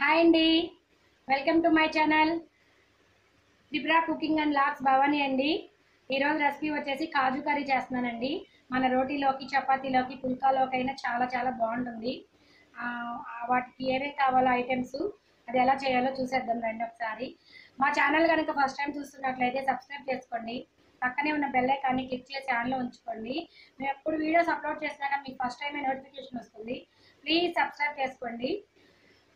Hi అండి. Welcome to my channel Tripura cooking and lakhs Bhavani అండి. ఈరోజు రెసిపీ వచ్చేసి కాజు కర్రీ చేస్తున్నానండి. మన రోటీలోకి చపాతీలోకి పుల్కాలోకి అయినా చాలా చాలా బాగుంటుంది. వాటికి ఏమేమి కావాలో ఐటమ్స్ అది ఎలా చేయాలో చూసేద్దాం రండి ఒకసారి. మా ఛానల్ కనుక ఫస్ట్ టైం చూస్తున్నట్లయితే సబ్స్క్రైబ్ చేసుకోండి. పక్కనే ఉన్న బెల్ ఐకాన్ని క్లిక్ చేసి ఆన్లో ఉంచుకోండి. మేము ఎప్పుడు వీడియోస్ అప్లోడ్ చేసినాక మీకు ఫస్ట్ టైమే నోటిఫికేషన్ వస్తుంది. ప్లీజ్ సబ్స్క్రైబ్ చేసుకోండి.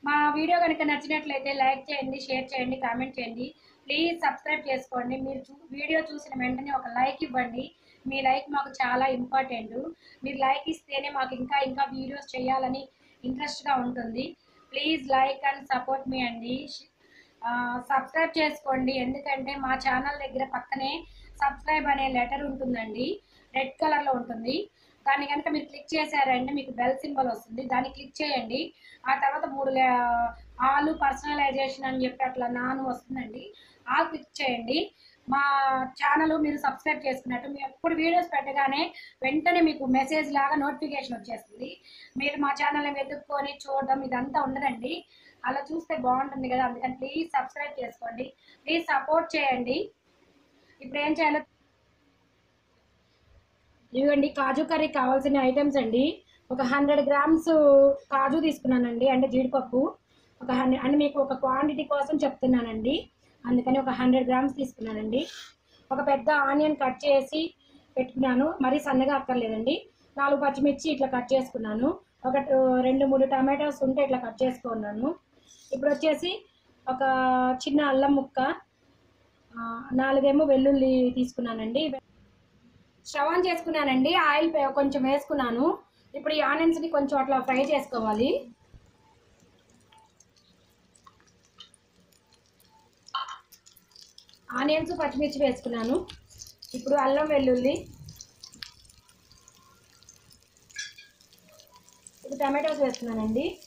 మా వీడియో కనుక నచ్చినట్లయితే లైక్ చేయండి షేర్ చేయండి కామెంట్ చేయండి. ప్లీజ్ సబ్స్క్రైబ్ చేసుకోండి. మీరు చూ వీడియో చూసిన వెంటనే ఒక లైక్ ఇవ్వండి. మీ లైక్ మాకు చాలా ఇంపార్టెంట్. మీరు లైక్ ఇస్తేనే మాకు ఇంకా ఇంకా వీడియోస్ చేయాలని ఇంట్రెస్ట్గా ఉంటుంది. ప్లీజ్ లైక్ అండ్ సపోర్ట్ మీ అండి. సబ్స్క్రైబ్ చేసుకోండి. ఎందుకంటే మా ఛానల్ దగ్గర పక్కనే సబ్స్క్రైబ్ అనే లెటర్ ఉంటుందండి. రెడ్ కలర్లో ఉంటుంది. దాన్ని కనుక మీరు క్లిక్ చేశారంటే మీకు బెల్ సింబల్ వస్తుంది. దాన్ని క్లిక్ చేయండి. ఆ తర్వాత మూడు ఆలు పర్సనలైజేషన్ అని చెప్పి అట్లా నాను వస్తుందండి. ఆ క్లిక్ చేయండి. మా ఛానల్ మీరు సబ్స్క్రైబ్ చేసుకున్నట్టు మేము ఎప్పుడు వీడియోస్ పెట్టగానే వెంటనే మీకు మెసేజ్ లాగా నోటిఫికేషన్ వచ్చేస్తుంది. మీరు మా ఛానల్ని వెతుక్కొని చూడడం ఇదంతా ఉండదండి. అలా చూస్తే బాగుంటుంది కదా. అందుకని ప్లీజ్ సబ్స్క్రైబ్ చేసుకోండి. ప్లీజ్ సపోర్ట్ చేయండి. ఇప్పుడు ఏం చేయాలో ఇవ్వండి కాజు కర్రీ కావాల్సిన ఐటమ్స్ అండి. ఒక హండ్రెడ్ గ్రామ్స్ కాజు తీసుకున్నానండి అంటే జీడిపప్పు. ఒక హండ్రెడ్ అంటే మీకు ఒక క్వాంటిటీ కోసం చెప్తున్నానండి. అందుకని ఒక హండ్రెడ్ గ్రామ్స్ తీసుకున్నానండి. ఒక పెద్ద ఆనియన్ కట్ చేసి పెట్టుకున్నాను మరీ సన్నగా అక్కర్లేదండి. నాలుగు పచ్చిమిర్చి ఇట్లా కట్ చేసుకున్నాను. ఒక రెండు మూడు టమాటోస్ ఉంటే ఇట్లా కట్ చేసుకున్నాను. ఇప్పుడు వచ్చేసి ఒక చిన్న అల్లం ముక్క నాలుగేమో వెల్లుల్లి తీసుకున్నానండి. స్టవ్ ఆన్ చేసుకున్నానండి. ఆయిల్ పే- కొంచెం వేసుకున్నాను. ఇప్పుడు ఈ ఆనియన్స్ని కొంచెం అట్లా ఫ్రై చేసుకోవాలి. ఆనియన్స్ పచ్చిమిర్చి వేసుకున్నాను. ఇప్పుడు అల్లం వెల్లుల్లి. ఇప్పుడు టమాటోస్ వేసుకున్నానండి.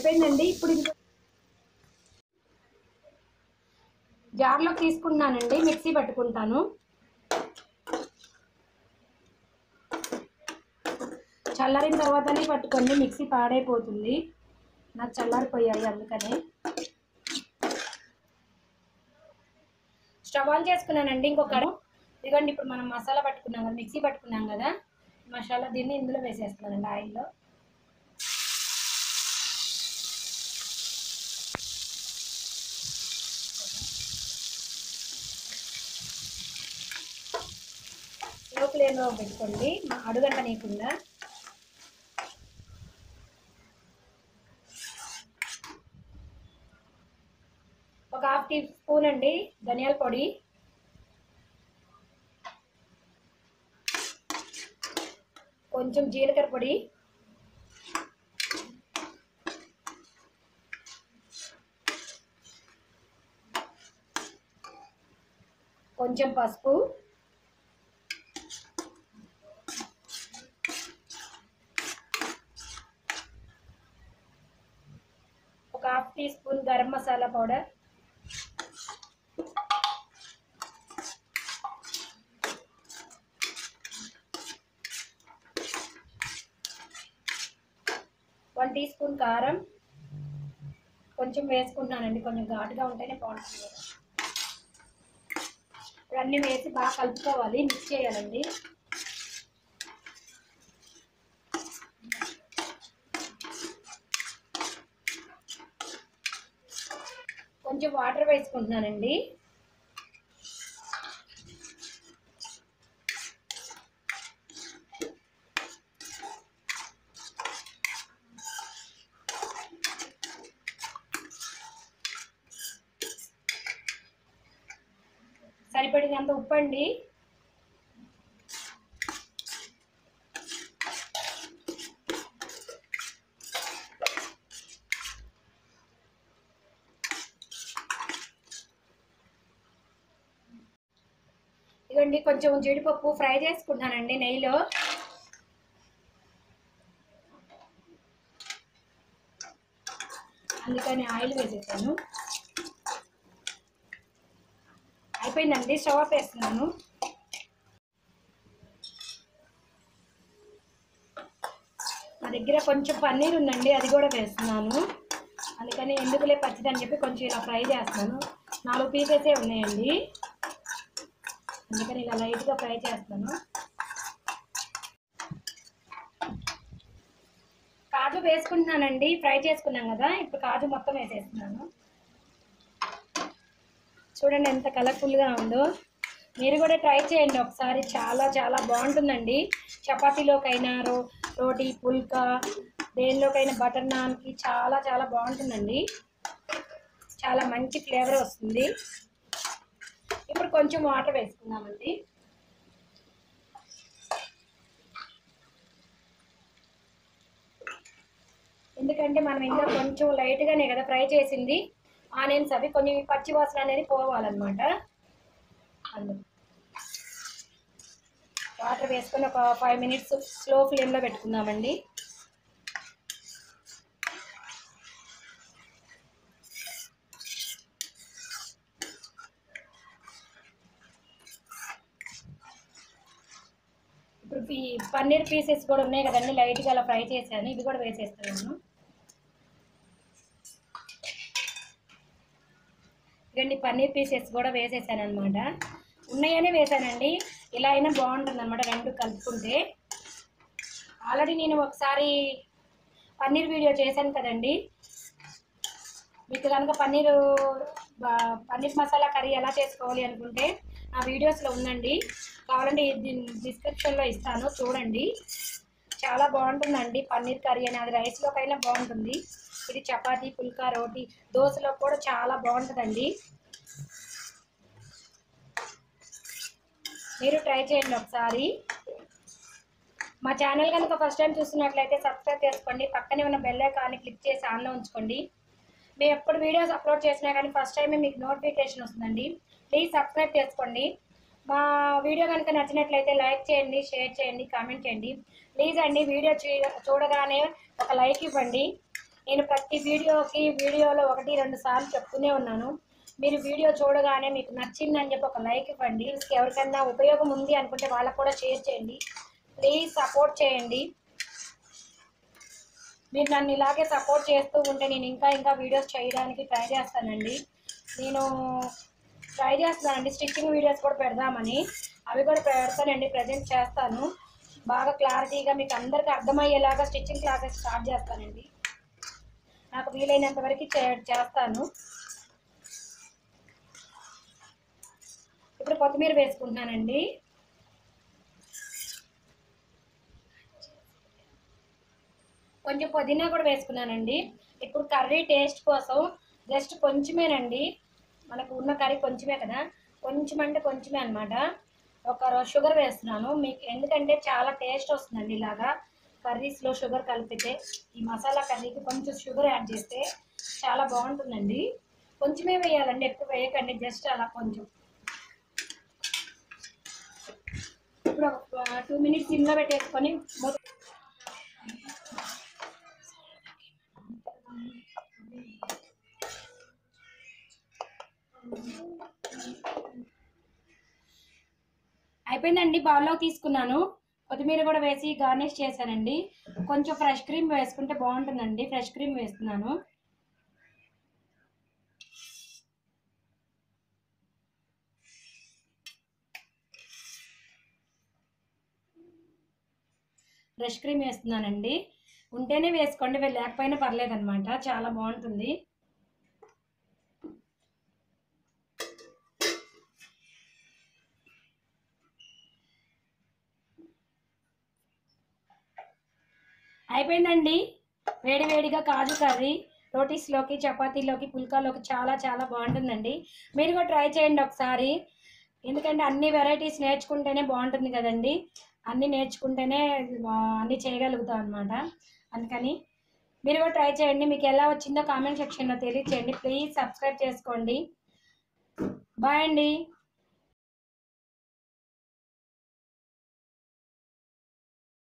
అయిపోయిందండి ఇప్పుడు జార్లో తీసుకున్నానండి మిక్సీ పట్టుకుంటాను. చల్లారిన తర్వాతనే పట్టుకోండి. మిక్సీ పాడైపోతుంది. నాకు చల్లారిపోయాయి అందుకనే. స్టవ్ ఆన్ చేసుకున్నానండి. ఇంకొక ఇదిగోండి ఇప్పుడు మనం మసాలా పట్టుకున్నాం కదా మిక్సీ పట్టుకున్నాం కదా మసాలా దీన్ని ఇందులో వేసేస్తున్నానండి ఆయిల్లో. ప్లేన్లో పెట్టుకోండి. మా అడుగంట నీకుండా ఒక హాఫ్ టీ స్పూన్ అండి ధనియాల పొడి. కొంచెం జీలకర్ర పొడి. కొంచెం పసుపు ఒక half teaspoon garam masala powder. One teaspoon కారం. కొంచెం వేసుకున్నానండి కొంచెం ఘాటుగా ఉంటేనే బాగుంటుంది. కదా. ఇప్పుడు అన్నీ వేసి బాగా కలుపుకోవాలి మిక్స్ చేయాలండి. కొంచెం వాటర్ వేసుకుంటున్నానండి. సరిపడినంత ఉప్పు అండి ఇదిగోండి కొంచెం జీడిపప్పు ఫ్రై చేసుకుంటున్నానండి నెయ్యిలో. అందుకని ఆయిల్ వేసేసాను. అయిపోయిందండి స్టవ్ ఆఫ్ వేస్తున్నాను మా దగ్గర కొంచెం పన్నీర్ ఉందండి అది కూడా వేస్తున్నాను. అందుకని ఎందుకులే పచ్చిదని చెప్పి కొంచెం ఇలా ఫ్రై చేస్తాను నాలుగు పీసెసే ఉన్నాయండి. అందుకని ఇలా లైట్గా ఫ్రై చేస్తాను. కాజు వేసుకుంటున్నానండి ఫ్రై చేసుకున్నాం కదా ఇప్పుడు కాజు మొత్తం వేసేస్తున్నాను. చూడండి ఎంత కలర్ఫుల్గా ఉందో. మీరు కూడా ట్రై చేయండి ఒకసారి చాలా చాలా బాగుంటుందండి. చపాతీలోకైనా రో రోటీ పుల్కా దేనిలోకైనా బటర్ నాన్కి చాలా చాలా బాగుంటుందండి. చాలా మంచి ఫ్లేవర్ వస్తుంది. కొంచెం వాటర్ వేసుకుందామండి. ఎందుకంటే మనం ఇంకా కొంచెం లైట్గానే కదా ఫ్రై చేసింది. ఆనియన్స్ అవి కొన్ని పచ్చి వాసన అనేది పోవాలన్నమాట. అందుకు వాటర్ వేసుకొని ఒక ఫైవ్ మినిట్స్ స్లో ఫ్లేమ్లో పెట్టుకుందామండి ఇప్పుడు ఈ పన్నీర్ పీసెస్ కూడా ఉన్నాయి కదండి లైట్గా అలా ఫ్రై చేశాను. ఇవి కూడా వేసేస్తాను ఇదండి పన్నీర్ పీసెస్ కూడా వేసేసాను అనమాట ఉన్నాయనే వేసానండి. ఇలా అయినా బాగుంటుంది అనమాట రెండు కలుపుకుంటే. ఆల్రెడీ నేను ఒకసారి పన్నీర్ వీడియో చేశాను కదండి. మీకు కనుక పన్నీరు పన్నీర్ మసాలా కర్రీ ఎలా చేసుకోవాలి అనుకుంటే నా వీడియోస్లో ఉందండి. కావాలంటే డిస్క్రిప్షన్లో ఇస్తాను చూడండి. చాలా బాగుంటుందండి పన్నీర్ కర్రీ అని అనేది రైస్లోకైనా బాగుంటుంది. ఇది చపాతీ పుల్కా రోటీ దోశలో కూడా చాలా బాగుంటుందండి. మీరు ట్రై చేయండి ఒకసారి. మా ఛానల్ కనుక ఫస్ట్ టైం చూస్తున్నట్లయితే సబ్స్క్రైబ్ చేసుకోండి. పక్కనే ఉన్న బెల్ ఐకాన్ని క్లిక్ చేసి ఆన్లో ఉంచుకోండి. మేము ఎప్పుడు వీడియోస్ అప్లోడ్ చేసినా కానీ ఫస్ట్ టైమే మీకు నోటిఫికేషన్ వస్తుందండి. ప్లీజ్ సబ్స్క్రైబ్ చేసుకోండి. మా వీడియో కనుక నచ్చినట్లయితే లైక్ చేయండి షేర్ చేయండి కామెంట్ చేయండి. ప్లీజ్ అండి వీడియో చూడగానే ఒక లైక్ ఇవ్వండి. నేను ప్రతి వీడియోకి వీడియోలో ఒకటి రెండు సార్లు చెప్తూనే ఉన్నాను. మీరు వీడియో చూడగానే మీకు నచ్చిందని చెప్పి ఒక లైక్ ఇవ్వండి. ఎవరికైనా ఉపయోగం ఉంది అనుకుంటే వాళ్ళకు కూడా షేర్ చేయండి. ప్లీజ్ సపోర్ట్ చేయండి. మీరు నన్ను ఇలాగే సపోర్ట్ చేస్తూ ఉంటే నేను ఇంకా ఇంకా వీడియోస్ చేయడానికి ట్రై చేస్తానండి. నేను ట్రై చేస్తున్నానండి. స్టిచ్చింగ్ వీడియోస్ కూడా పెడదామని. అవి కూడా పెడతానండి. ప్రజెంట్ చేస్తాను. బాగా క్లారిటీగా మీకు అందరికీ అర్థమయ్యేలాగా స్టిచ్చింగ్ క్లాసెస్ స్టార్ట్ చేస్తానండి. నాకు వీలైనంత వరకు చే- చేస్తాను. ఇప్పుడు కొత్తిమీర వేసుకుంటున్నానండి. కొంచెం పుదీనా కూడా వేసుకున్నానండి. ఇప్పుడు కర్రీ టేస్ట్ కోసం జస్ట్ కొంచెమేనండి. మనకు ఉన్న కర్రీ కొంచెమే కదా? కొంచెం అంటే కొంచెమే అనమాట ఒక షుగర్ వేస్తున్నాను. మీకు ఎందుకంటే చాలా టేస్ట్ వస్తుందండి ఇలాగా. కర్రీస్లో షుగర్ కలిపితే ఈ మసాలా కర్రీకి కొంచెం షుగర్ యాడ్ చేస్తే చాలా బాగుంటుందండి. కొంచెమే వేయాలండి ఎక్కువ వేయకండి జస్ట్ అలా కొంచెం. ఇప్పుడు టూ మినిట్స్ సిమ్లో పెట్టేసుకొని అయిపోయిందండి బౌల్లో తీసుకున్నాను. కొత్తిమీర కూడా వేసి గార్నిష్ చేశానండి. కొంచెం ఫ్రెష్ క్రీమ్ వేసుకుంటే బాగుంటుందండి. ఫ్రెష్ క్రీమ్ వేస్తున్నాను. ఫ్రెష్ క్రీమ్ వేస్తున్నానండి. ఉంటేనే వేసుకోండి లేకపోయినా పర్లేదన్నమాట. చాలా బాగుంటుంది. అయిపోయిందండి. వేడి వేడిగా కాజు కర్రీ రోటీస్లోకి చపాతీలోకి పుల్కాలోకి చాలా చాలా బాగుంటుందండి. మీరు కూడా ట్రై చేయండి ఒకసారి. ఎందుకంటే అన్ని వెరైటీస్ నేర్చుకుంటేనే బాగుంటుంది కదండి. అన్నీ నేర్చుకుంటేనే అన్నీ చేయగలుగుతాం అనమాట అందుకని మీరు కూడా ట్రై చేయండి. మీకు ఎలా వచ్చిందో కామెంట్ సెక్షన్లో తెలియచేయండి. ప్లీజ్ సబ్స్క్రైబ్ చేసుకోండి. బాయ్ అండి.